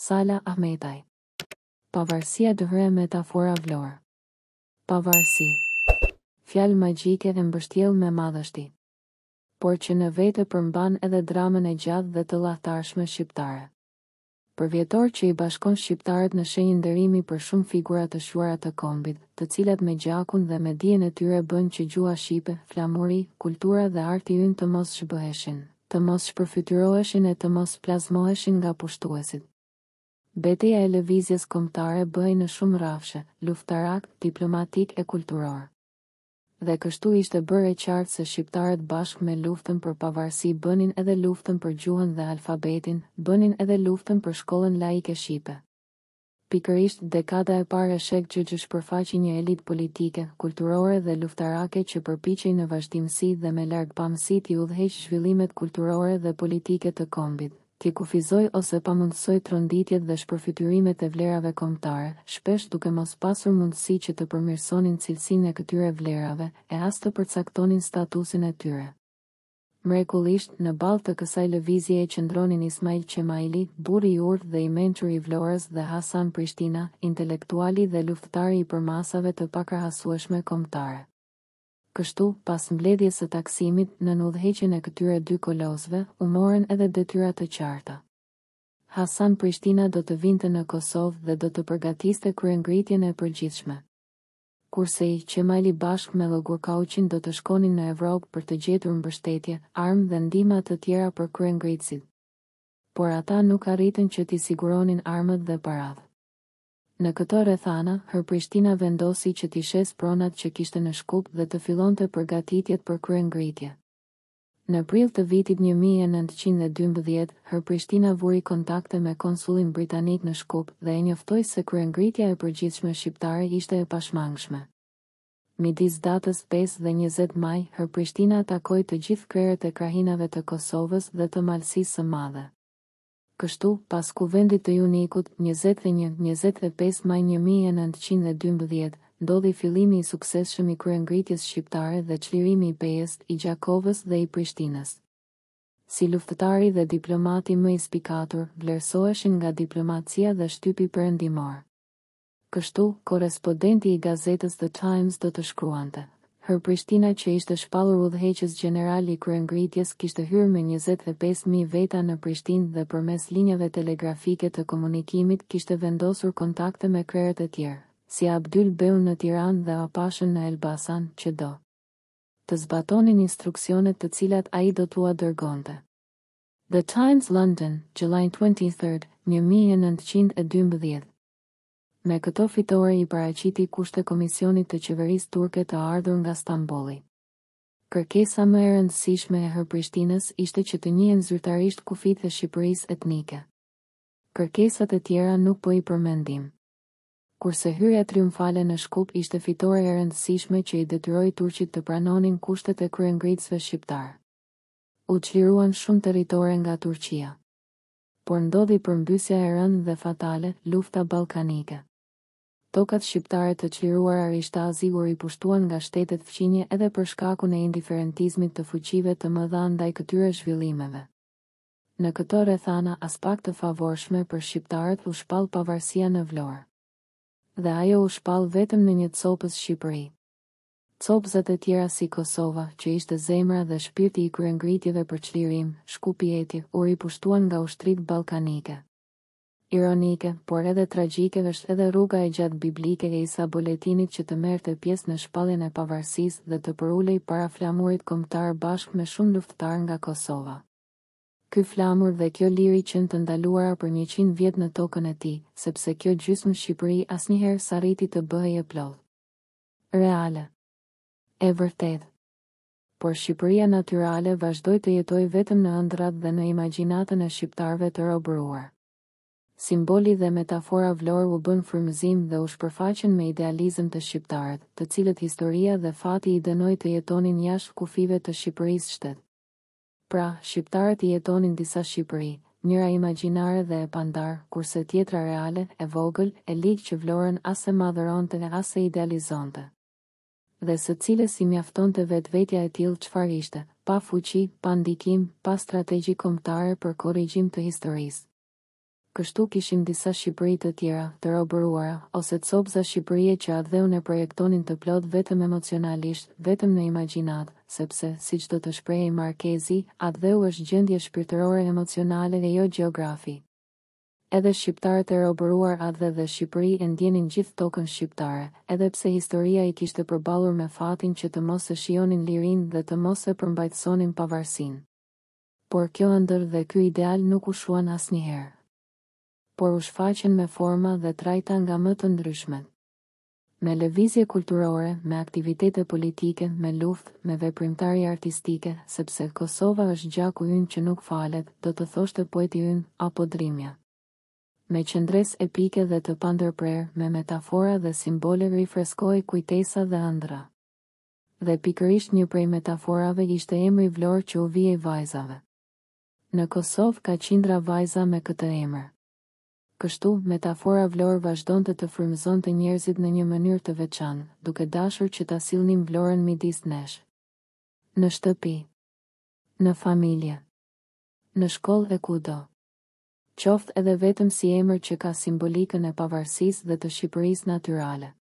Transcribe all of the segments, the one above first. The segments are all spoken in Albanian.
Sala Ahmetaj Pavarësia dhe metafora Vlorë Pavarësi Fjalë magjike e mbështjellë me madhështi Por që në vete përmban edhe dramën e gjatë dhe të llahtarshme shqiptare Përvjetor që i bashkon shqiptarët në shenjë nderimi për shumë figura të shquara të kombit, të cilat me gjakun dhe me dijen e tyre bënë që gjuha shqipe, flamuri, kultura dhe arti ynë të mos zhbëheshin. të mos shpërfytyroheshin e të mos plazmoheshin nga pushtuesit. Beteja e Lëvizjes Kombëtare bëhej në shumë rrafshe, luftarak, diplomatik e kulturor. Dhe kështu ishte bërë e qartë se shqiptarët bashkë me luftën për pavarësi bënin edhe luftën për gjuhën dhe alfabetin, bënin edhe luftën për shkollën laike shqipe. Pikërisht dekada e parë e shek. XX shpërfaqi një elitë politike, kulturore dhe luftarake që përpiqej në vazhdimësi dhe me largpamësi t'i udhëheqë zhvillimet kulturore dhe politike të kombit, t'i kufizojë ose pamundësojë tronditjet dhe shpërfytyrimet e vlerave kombëtare, shpesh duke mos pasur mundësi që të përmirësonin cilësinë e këtyre vlerave, e as të përcaktonin statusin e tyre. Mrekullisht, në ballë të kësaj lëvizjeje qëndronin Ismail Qemaili, burri i urtë dhe i mençur i Vlorës dhe Hasan Prishtina, intelektuali dhe luftëtari i përmasave të pakrahasueshme kombëtare. Kështu, pas mbledhjes së Taksimit, nën udhëheqjen e këtyre dy kolosëve, u morën edhe detyra të qarta. Hasan Prishtina do të vinte në Kosovë dhe do të përgatiste kryengritjen e përgjithshme. Kurse I. Qemali bashkë me L. Gurakuqin do të shkonin në Evropë për të gjetur mbështetje, armë dhe ndihma të tjera për kryengritësit. Por ata nuk arritën që t'i siguronin armët dhe paratë. Në këto rrethana, H. Prishtina vendosi që t'i shesë pronat që kishte në Shkup dhe të fillonte përgatitjet për kryengritje. Në prill të vitit një mijë e nëntëqind e dymbëdhjetë, H. Prishtina vuri kontakte me konsullin britanik në Shkup dhe e njoftoi se kryengritja e përgjithshme shqiptare ishte e pashmangshme. Midis datës pesë dhe njëzet maj, H. Prishtina takoi të gjithë krerët e krahinave të Kosovës dhe të Malësisë së Madhe. Kështu, pas Kuvendit të Junikut, njëzet e një, njëzet e pesë maj një mijë e nëntëqind e dymbëdhjetë, ndodhi fillimi i suksesshëm i kryengritjes shqiptare dhe çlirimi i Pejës, i Gjakovës dhe i Prishtinës. Si luftëtari dhe diplomati më i spikatur, vlerësoheshin nga diplomacia dhe shtypi perëndimor. Kështu, korrespodenti i gazetës The Times do të shkruante, Her Prishtina që ishte shpallur udhëheqës gjeneral i kryengritjes kishte hyrë me njëzet e pesë mijë veta në Prishtinë dhe përmes linjave telegrafike të komunikimit kishte vendosur kontakte me krerët e tjerë, si Abdyl Beun në Tiranë dhe A. Pashën në Elbasan, që do të zbatonin instruksionet të cilat ai do t'ua dërgonte. The Times London, July twenty third, një mijë e nëntëqind e dymbëdhjetë. Me këto fitore i paraqiti kushte komisionit të qeverisë turke të ardhur nga Stambolli. Kërkesa më e rëndësishme e Her Prishtinës ishte që të njihen zyrtarisht kufijtë e Shqipërisë etnike. Kërkesat e tjera nuk po i përmendim. Kurse hyrja triumfale në Shkup ishte fitore e rëndësishme që i detyroi turqit të pranonin kushtet e kryengritësve shqiptarë. U çliruan shumë territore nga Turqia. Por ndodhi përmbysja e rëndë dhe fatale, Lufta Ballkanike. Tokat shqiptare të çliruara rishtazi u ripushtuan nga shtetet fqinje edhe për shkakun e indiferentizmit të fuqive të mëdha ndaj këtyre zhvillimeve. Në këto rrethana aspak të favorshme për shqiptarët u shpall pavarësia në Vlorë. Dhe ajo u shpall vetëm në një copëz Shqipëri. Copëzat e tjera si Kosova, që ishte zemra dhe shpirti i kryengritjeve për çlirim, Shkupi etj, u ripushtuan nga ushtritë ballkanike. Ironike, por edhe tragjike është edhe rruga e gjatë biblike e Isa Boletinit që të merrte pjesë në shpalljen e pavarësisë dhe të përulej para flamurit kombëtar bashkë me shumë luftëtarë nga Kosova. Ky flamur dhe kjo liri qenë të ndaluara për njëqind vjet në tokën e tij, sepse kjo gjysmë Shqipëri asnjëherë s'arriti të bëhej e plotë. Reale. E vërtetë. Por Shqipëria natyrale vazhdoi të jetojë vetëm në ëndrrat dhe në imagjinatën e shqiptarëve të robëruar. Simboli dhe metafora Vlorë u bënë frymëzim dhe u shpërfaqën me idealizëm te shqiptarët, të cilët historia dhe fati i dënoi të jetonin jashtë kufijve të Shqipërisë-shtet. Pra, shqiptarët i jetonin disa Shqipëri, njëra imagjinare dhe e pandarë, kurse tjetra reale, e vogël, e ligë që Vlorën as e madhëronte e as e idealizonte. Dhe së cilës i mjaftonte vetvetja e tillë çfarë ishte, pa fuqi, pa ndikim, pa strategji kombëtare për korrigjim të historisë. Kështu kishim disa Shqipëri të tjera, të robëruara, ose copëza Shqipërie që atdheun e projektonin të plotë vetëm emocionalisht, vetëm në imagjinatë, sepse, siç do të shprehej Markezi, atdheu është gjendje shpirtërore emocionale e jo gjeografi. Edhe shqiptarët e robëruar atdhe dhe Shqipëri e ndjenin gjithë tokën shqiptare, edhe pse historia i kishte përballur me fatin që të mos e shijonin lirinë dhe të mos e përmbajtësonin pavarësinë. Por kjo ëndërr dhe ky ideal nuk u shuan asnjëherë. Por u shfaqën me forma dhe trajta nga më të ndryshmet. Me lëvizje kulturore, me aktivitete politike, me luftë, me veprimtari artistike, sepse Kosova është gjaku ynë që nuk falet, do të thoshte poeti ynë, A. Podrimja. Me qëndresë epike dhe të pandërprerë, me metafora dhe simbole rifreskohej kujtesa dhe ëndrra. Dhe pikërisht një prej metaforave ishte emri Vlorë që u vihej vajzave. Në Kosovë ka qindra vajza me këtë emër. Kështu, metafora Vlorë vazhdonte të frymëzonte njerëzit në një mënyrë të veçantë, duke dashur që ta sillnim Vlorën midis nesh. Në shtëpi. Në familje. Në shkollë e kudo. Qoftë edhe vetëm si emër që ka simbolikën e pavarësisë dhe të Shqipërisë natyrale.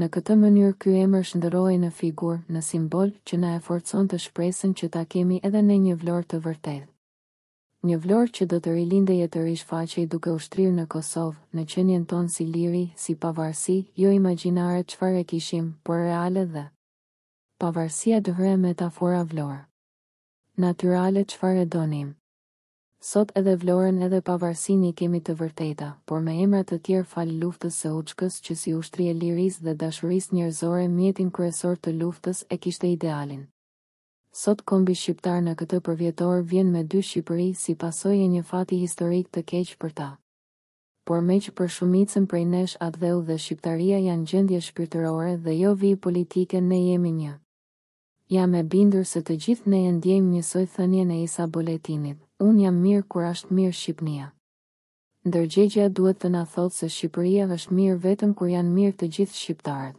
Në këtë mënyrë ky emër shndërrohej në figurë, në simbol, që na e forconte shpresën që ta kemi edhe ne një Vlorë të vërtetë. Një Vlorë që do të rilindej e të rishfaqej duke u shtrirë në Kosovë, në qenien tonë si liri, si pavarësi, jo imagjinare çfarë e kishim, por reale dhe Pavarësia dhe metafora Vlorë. Natyrale çfarë e donim. Sot edhe Vlorën edhe Pavarësinë i kemi të vërteta, por me emra të tjerë falë luftës së UÇK-së që si ushtri e lirisë dhe dashurisë njerëzore mjetin kryesor të luftës e kishte idealin. Sot kombi shqiptar në këtë përvjetor vjen me dy Shqipëri si pasojë e një fati historik të keq për ta. Por meqë për shumicën prej nesh atdheu dhe shqiptaria janë gjendje shpirtërore dhe jo vijë politike ne jemi një. Jam e bindur se të gjithë ne e ndjejmë njësoj thënien e Isa Boletinit, Unë jam mirë kur asht mirë Shqipnia. Ndërgjegjja duhet të na thotë se Shqipëria është mirë vetëm kur janë mirë të gjithë shqiptarët.